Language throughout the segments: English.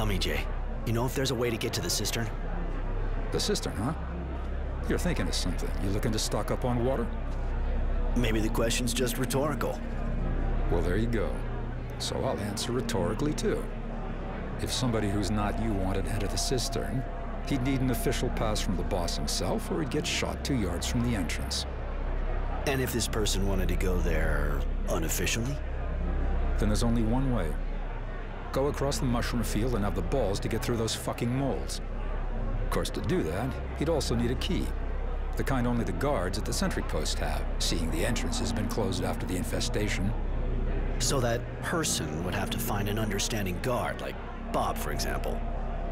Tell me, Jay, you know if there's a way to get to the cistern? The cistern, huh? You're thinking of something. You looking to stock up on water? Maybe the question's just rhetorical. Well, there you go. So I'll answer rhetorically, too. If somebody who's not you wanted to enter the cistern, he'd need an official pass from the boss himself, or he'd get shot two yards from the entrance. And if this person wanted to go there unofficially? Then there's only one way. Go across the mushroom field and have the balls to get through those fucking moles. Of course, to do that, he'd also need a key. The kind only the guards at the sentry post have, seeing the entrance has been closed after the infestation. So that person would have to find an understanding guard, like Bob, for example.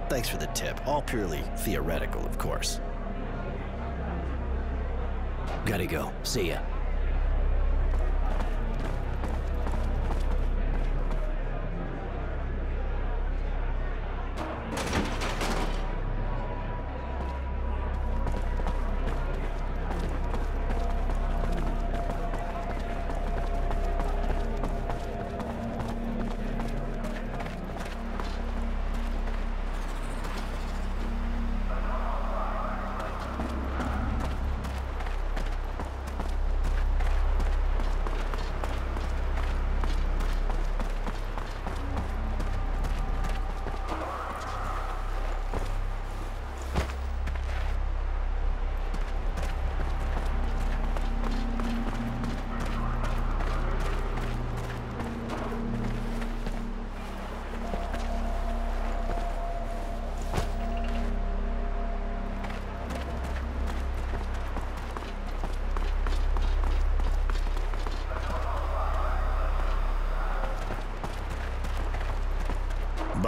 Thanks for the tip. All purely theoretical, of course. Gotta go. See ya.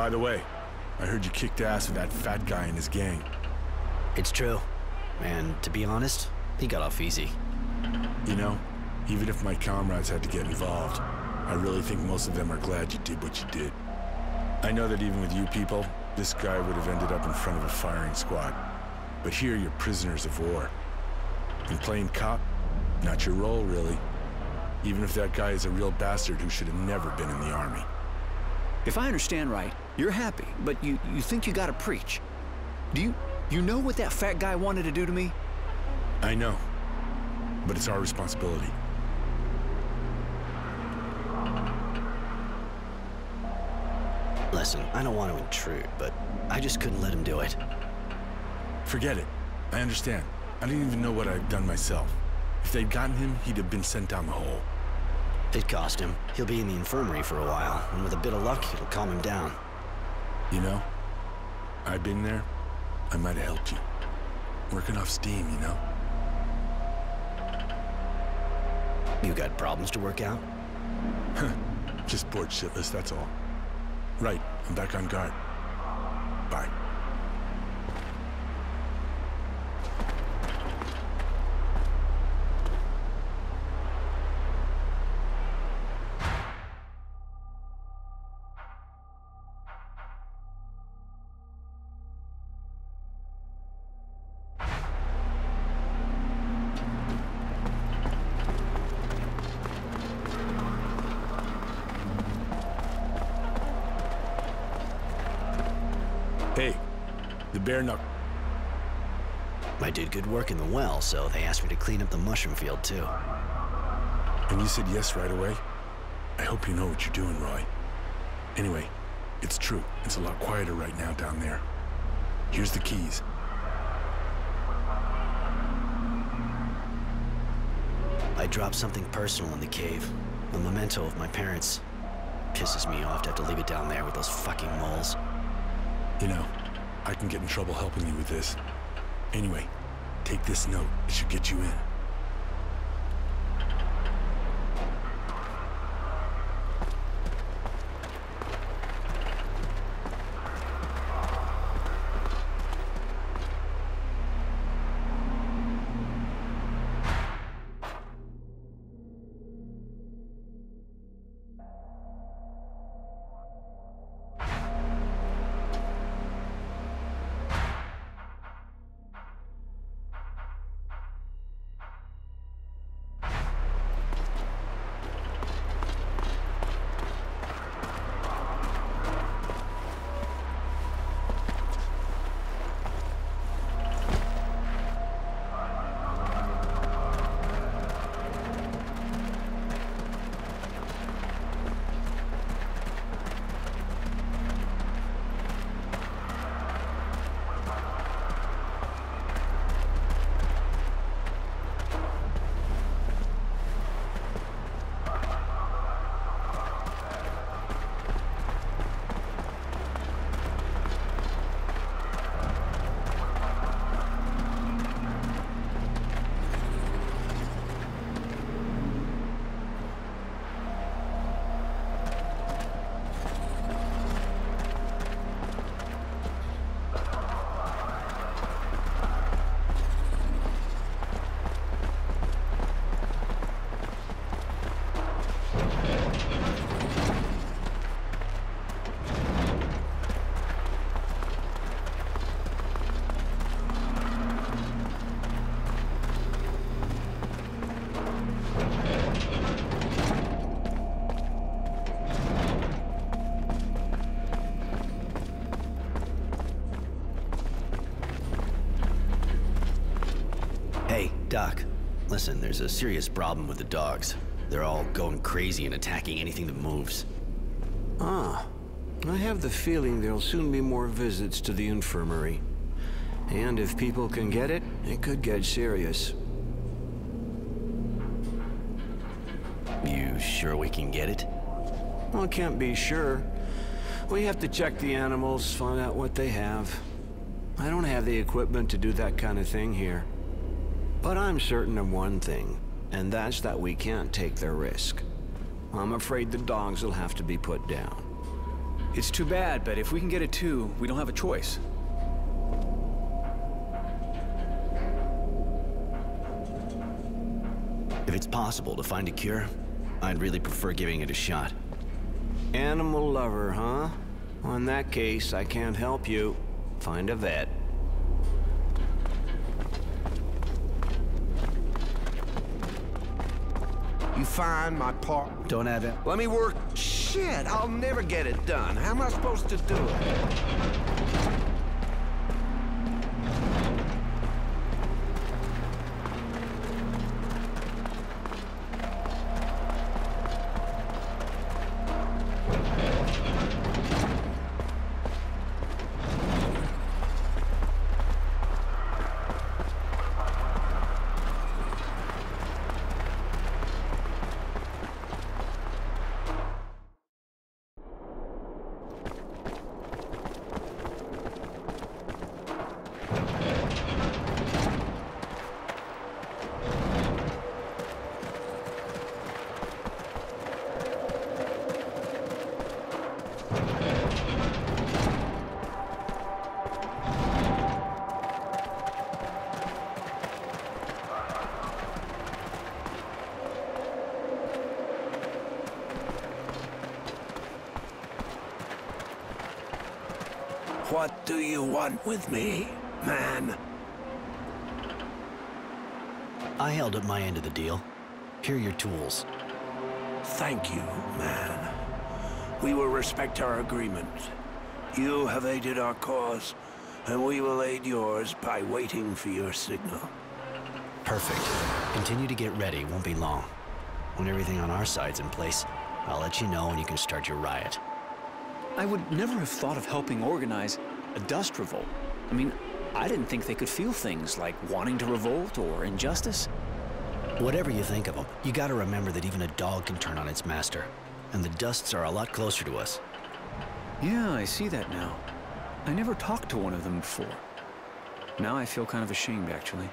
By the way, I heard you kicked ass with that fat guy and his gang. It's true. And to be honest, he got off easy. You know, even if my comrades had to get involved, I really think most of them are glad you did what you did. I know that even with you people, this guy would have ended up in front of a firing squad. But here you're prisoners of war. And playing cop, not your role, really. Even if that guy is a real bastard who should have never been in the army. If I understand right, you're happy, but you, you think you gotta preach. Do you, you know what that fat guy wanted to do to me? I know. But it's our responsibility. Listen, I don't want to intrude, but I just couldn't let him do it. Forget it. I understand. I didn't even know what I'd done myself. If they'd gotten him, he'd have been sent down the hole. It cost him. He'll be in the infirmary for a while, and with a bit of luck, it'll calm him down. You know, I've been there. I might have helped you. Working off steam, you know? You got problems to work out? Just bored shitless, that's all. Right, I'm back on guard. Bye. In the well, so they asked me to clean up the mushroom field, too. And you said yes right away? I hope you know what you're doing, Roy. Anyway, it's true. It's a lot quieter right now down there. Here's the keys. I dropped something personal in the cave. A memento of my parents. Pisses me off to have to leave it down there with those fucking moles. You know, I can get in trouble helping you with this. Anyway, take this note. It should get you in. Listen, there's a serious problem with the dogs. They're all going crazy and attacking anything that moves. Ah, I have the feeling there'll soon be more visits to the infirmary. And if people can get it, it could get serious. You sure we can get it? Well, I can't be sure. We have to check the animals, find out what they have. I don't have the equipment to do that kind of thing here. But I'm certain of one thing, and that's that we can't take the risk. I'm afraid the dogs will have to be put down. It's too bad, but if we can get it too, we don't have a choice. If it's possible to find a cure, I'd really prefer giving it a shot. Animal lover, huh? Well, in that case, I can't help you. Find a vet. You find my part. Don't have it. Let me work. Shit, I'll never get it done. How am I supposed to do it? Do you want with me, man? I held up my end of the deal. Here are your tools. Thank you, man. We will respect our agreement. You have aided our cause, and we will aid yours by waiting for your signal. Perfect. Continue to get ready, won't be long. When everything on our side's in place, I'll let you know and you can start your riot. I would never have thought of helping organize a dust revolt. I mean, I didn't think they could feel things like wanting to revolt or injustice. Whatever you think of them, you gotta remember that even a dog can turn on its master. And the Dusts are a lot closer to us. Yeah, I see that now. I never talked to one of them before. Now I feel kind of ashamed, actually.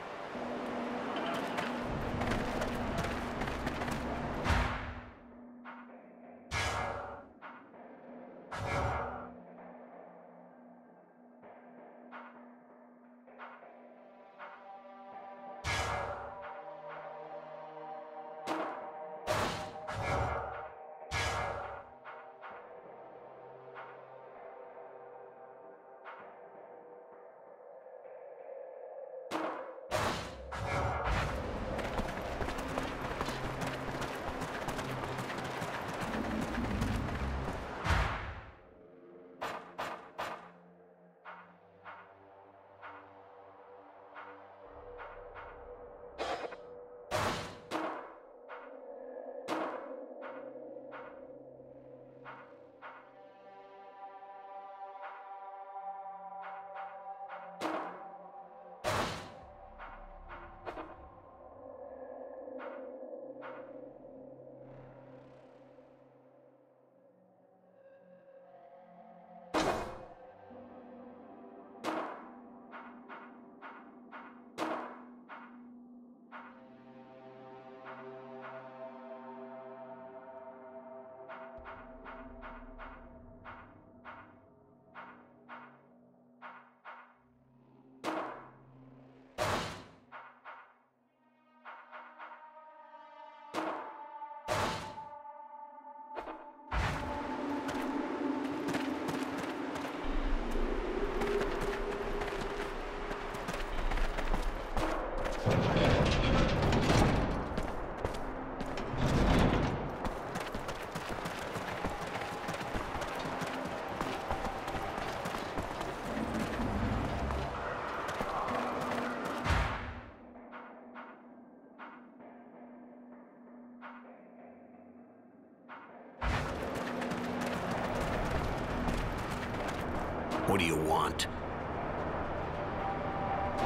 What do you want?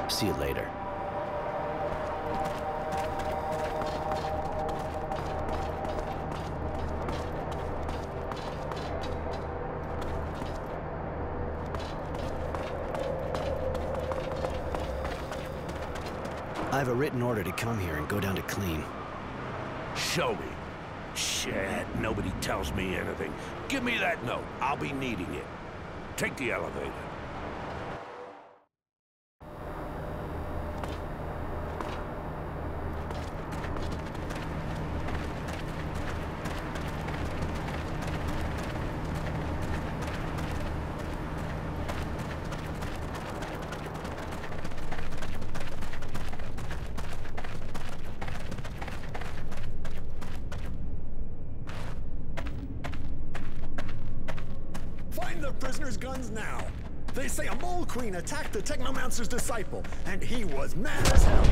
See you later. I have a written order to come here and go down to clean. Show me. Shit, nobody tells me anything. Give me that note. I'll be needing it. Take the elevator. Find the prisoner's guns now. They say a mole queen attacked the Technomancer's disciple, and he was mad as hell.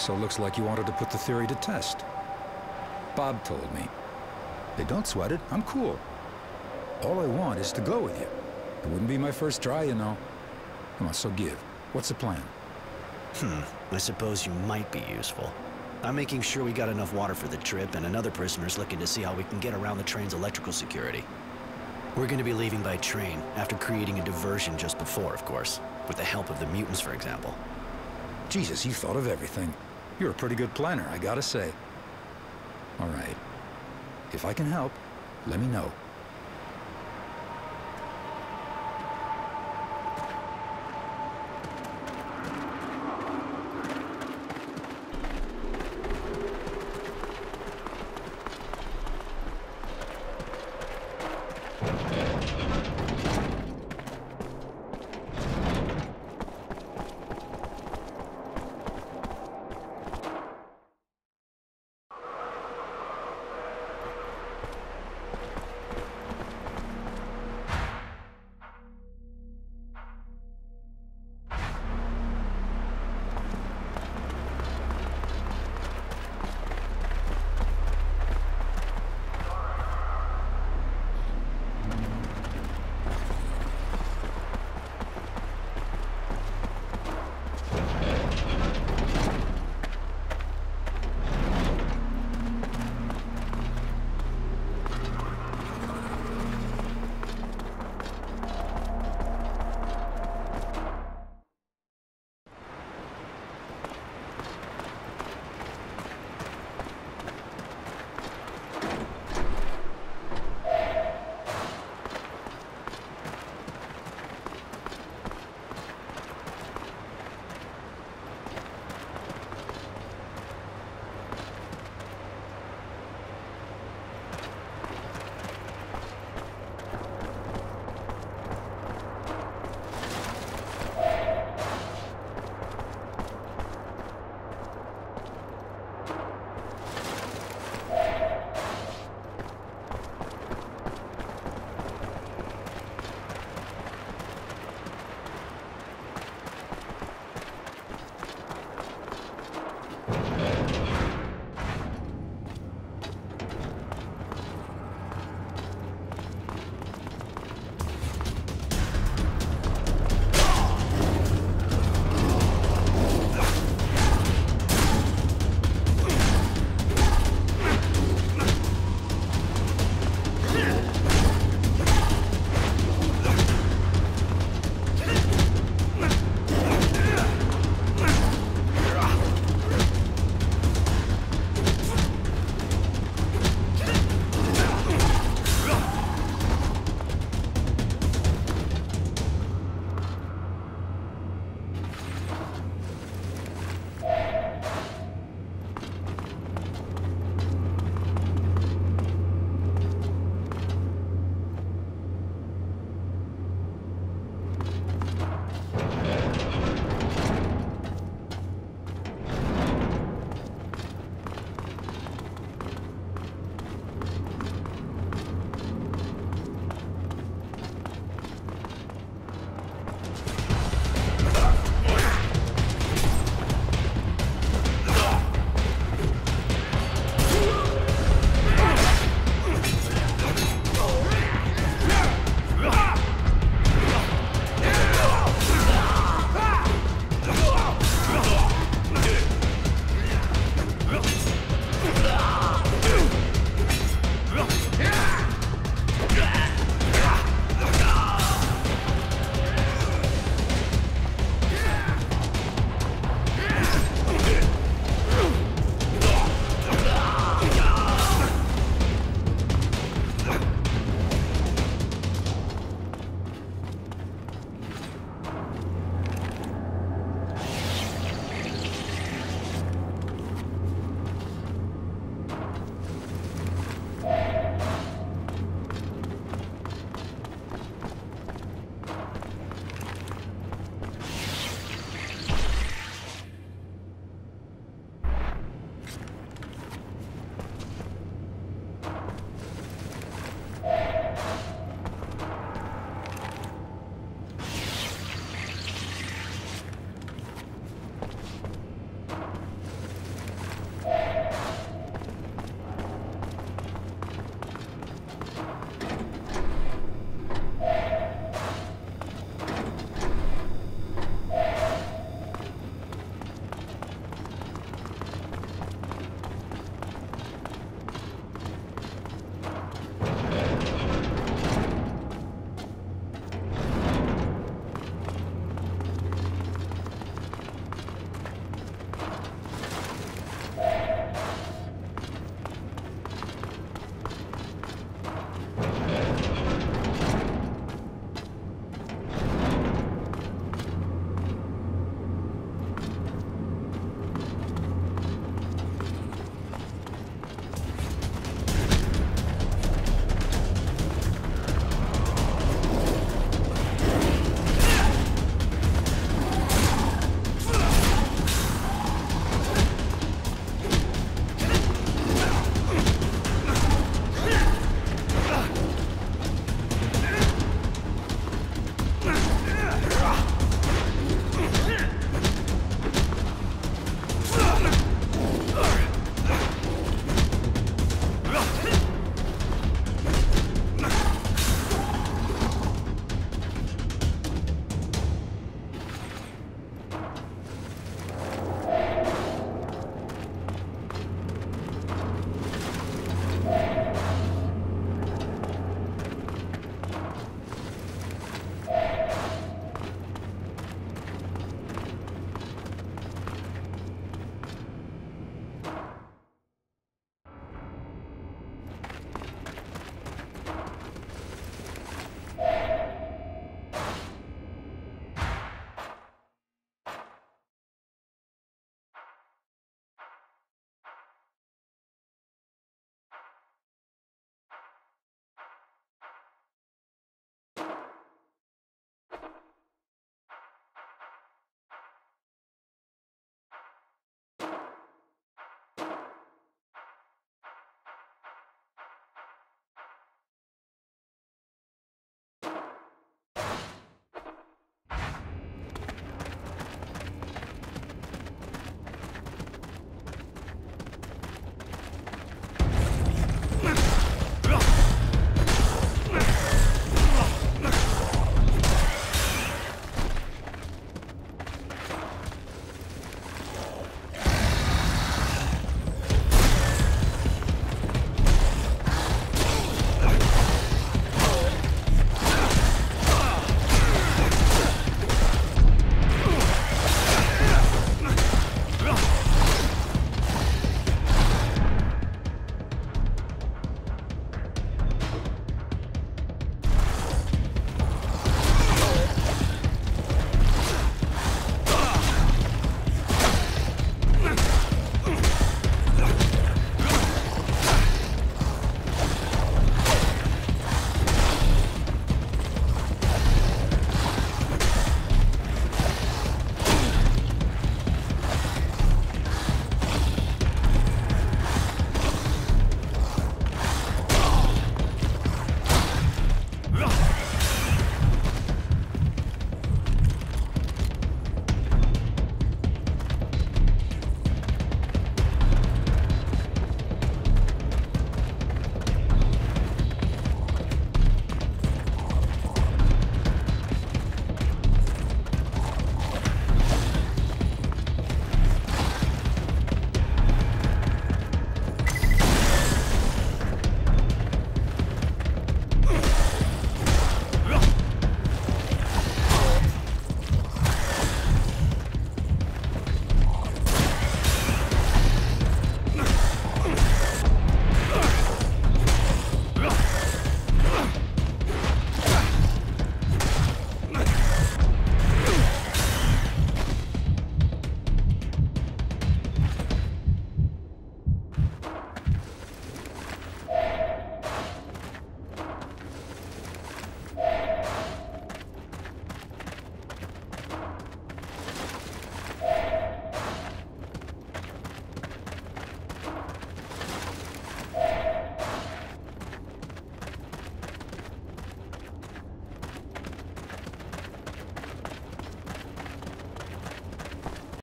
So looks like you wanted to put the theory to test. Bob told me. They don't sweat it. I'm cool. All I want is to go with you. It wouldn't be my first try, you know. Come on, so give. What's the plan? Hmm, I suppose you might be useful. I'm making sure we got enough water for the trip, and another prisoner's looking to see how we can get around the train's electrical security. We're gonna be leaving by train, after creating a diversion just before, of course. With the help of the mutants, for example. Jesus, you thought of everything. You're a pretty good planner, I gotta say. All right. If I can help, let me know.